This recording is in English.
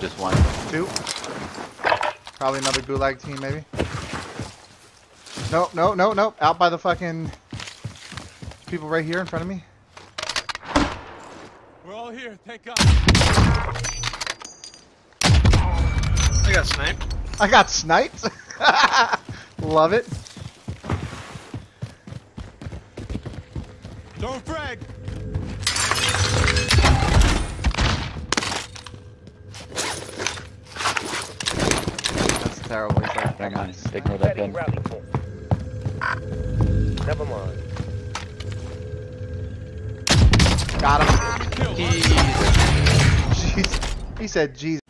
Just one. Two. Probably another gulag team, maybe. No, no, no, no. Out by the fucking people right here in front of me. We're all here. Thank God. I got sniped. I got sniped. Love it. Don't frag. Terrible. He's like, Hang on. Ignore that Setting pin. rally point. Never mind. got him. Kill. Jeez. He said, "Jesus."